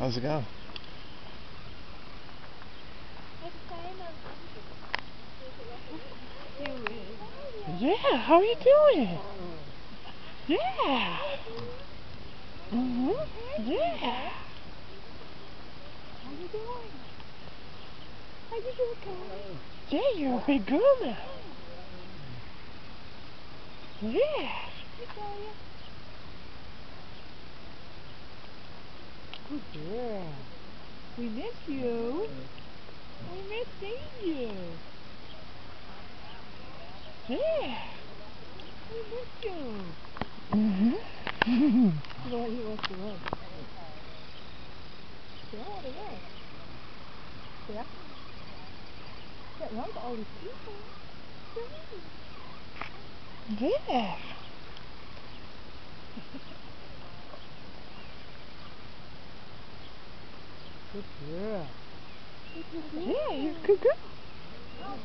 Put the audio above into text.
How's it going? Yeah, how are you doing? Yeah. Mhm. Yeah. How you doing? How you doing? Yeah, you're a big girl now. Yeah. Good girl. We miss you. We miss seeing you. Yeah. We miss you. Mm-hmm. You know what? He wants to run. See, I want to run. See, I can't run to all these people. Yeah. Good girl. Yeah, you're a good girl. Oh,